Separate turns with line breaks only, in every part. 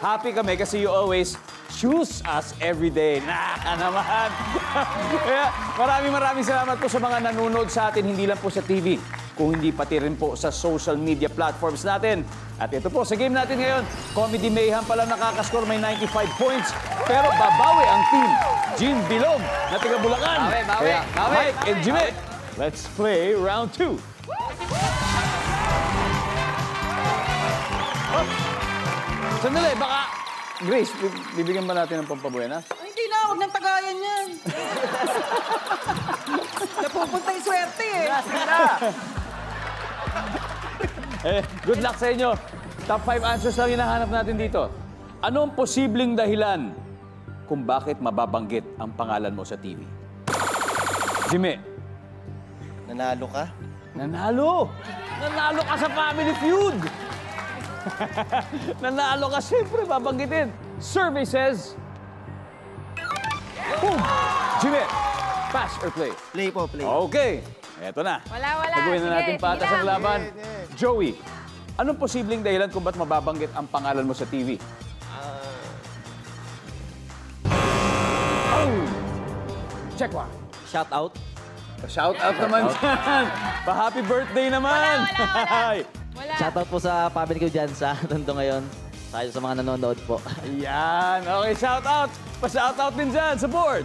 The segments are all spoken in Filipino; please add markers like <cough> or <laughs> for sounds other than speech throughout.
happy kami kasi you always choose us every day. Naka naman. <laughs> Kaya maraming maraming salamat po sa mga nanonood sa atin, hindi lang po sa TV, kung hindi pati rin po sa social media platforms natin. At ito po, sa game natin ngayon, Comedy Mayhem pala nakakascore may 95 points. Pero babawi ang team, Jean Bilog na taga Bulacan.
Bawi, bawi,
Kaya
bawi,
Mike and Jimmy, let's play round two. Sandali, baka... Grace, bi- bibigyan ba natin ng pampabuenas?
Ay, hindi na, huwag nang tagayan yan. <laughs> Napupunta yung swerte eh. <laughs>
Eh, good luck sa inyo. Top 5 answers lang hinahanap natin dito. Ano ang posibleng dahilan kung bakit mababanggit ang pangalan mo sa TV? Jimmy,
Nanalo ka?
nanalo! Nanalo ka sa Family Feud! <laughs> nanalo ka, siyempre, babanggitin. Survey says... Boom! Jimmy, pass or play?
Play po, play.
Okay, eto na.
Wala, wala.
Nagawin na
Sige,
natin
sige
patas ang laban. Joey, anong posibleng dahilan kung ba't mababanggit ang pangalan mo sa TV? Oh! Check one.
Shout out.
Shout out naman dyan. <laughs> Pa-happy birthday naman.
Wala, wala, wala. <laughs> Wala.
Shout out po sa family ko dyan sa <laughs> Tondo ngayon. Sa sa mga nanonood po. <laughs>
Ayan. Okay, shout out. Pa-shout out din dyan sa board.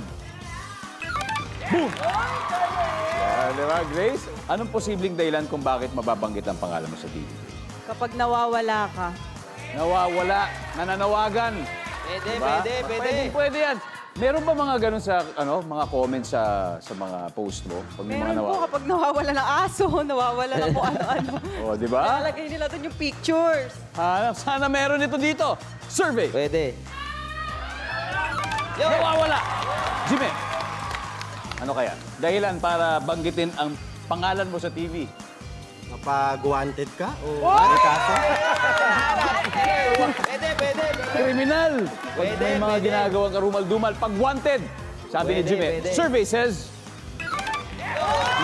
Boom! Yan, di ba, Grace? Anong posibleng dahilan kung bakit mababanggit ang pangalan mo sa TV?
Kapag nawawala ka.
Nawawala, nananawagan.
Pwede,
Diba?
pwede, pwede.
Pwede, pwede yan. Meron ba mga ganun sa ano, mga comments sa sa mga post mo pag may mga
Meron po
nawa?
kapag nawawala ng aso, <laughs> nawawala ng kung ano-ano. <laughs>
Oh, di ba?
Lalagay nila doon yung pictures.
Hanap, sana meron ito dito. Survey.
Pwede.
Nawawala. Jimmy. Ano kaya? Dahilan para banggitin ang pangalan mo sa TV.
Kapag wanted ka o ano kaso? <laughs>
Kriminal. Pag may mga
pwede.
ginagawang karumal-dumal. Pag wanted. Sabi ni
Pwede,
Jimmy.
pwede.
Survey says...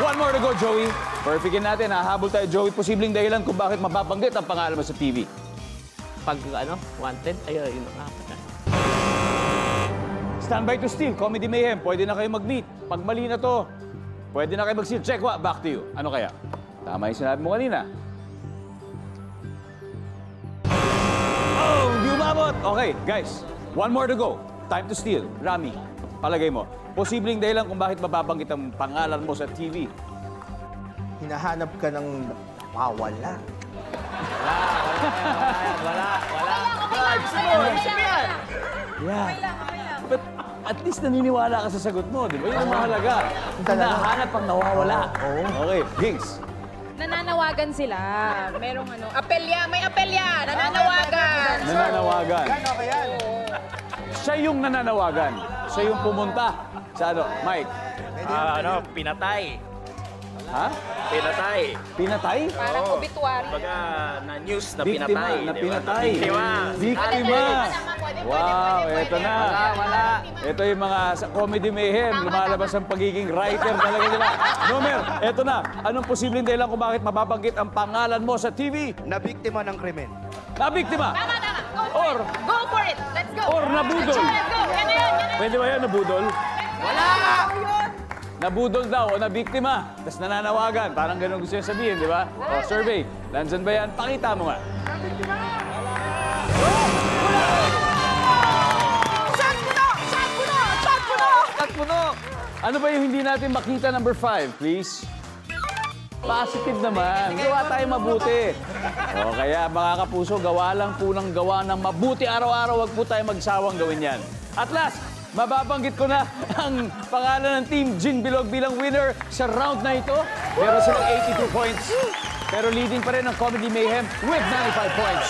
One more to go, Joey. Perfectin natin. Hahabol tayo, Joey. Posibleng dahilan kung bakit mababanggit ang pangalan mo sa TV.
pag ano, wanted, ayun, yun nga.
Standby to steal, Comedy Mayhem. Pwede na kayo mag-meet. Pag mali na to, pwede na kayo mag-steal. Check what? Back to you. Ano kaya? Tama yung sinabi mo kanina. Okay, guys. One more to go. Time to steal. Rami, palagay mo. Posibleng dahilan kung bakit mababanggit ang pangalan mo sa TV.
Hinahanap ka ng nawawala.
Yeah. But at least naniniwala ka sa sagot mo, di ba? Yun ang mahalaga. Hinahanap ang nawawala. Okay, Gings.
Nananawagan sila. Merong ano, apelya, may apelya, nananawagan.
Nananawagan. Siya yung nananawagan. Siya yung pumunta. Sa ano, Mike?
Ah, ano, pinatay.
Ha?
Pinatay.
Pinatay?
Parang obituary.
Baga, na news na
Biktima,
pinatay.
na
di ba?
pinatay.
Biktima.
Biktima. Wow, eto na.
Wala, wala.
Ito yung mga sa comedy mayhem. Lumalabas ang pagiging writer talaga nila. Nomer, eto na. Anong posibleng dahilan kung bakit mababanggit ang pangalan mo sa TV?
Nabiktima ng krimen.
Nabiktima.
Tama, tama. Go for
Or-
it. Go for it. Let's go.
Or nabudol.
Let's go, let's go. Yan na yun, yan na yun.
Pwede ba yan, nabudol?
Wala.
Nabudol daw o nabiktima. Tapos nananawagan. Parang ganun gusto niya sabihin, di ba? O, survey. Nandyan ba yan? Pakita mo nga.
Puno! Shot puno! Shot.
Ano ba yung hindi natin makita number five, please? Positive naman. Gawa tayo mabuti. O kaya mga kapuso, gawa lang po ng gawa ng mabuti araw-araw. Huwag po tayo magsawang gawin yan. At last, mababanggit ko na ang pangalan ng Team Gin Bilog bilang winner sa round na ito. Meron silang 82 points. Pero leading pa rin ang Comedy Mayhem with 95 points.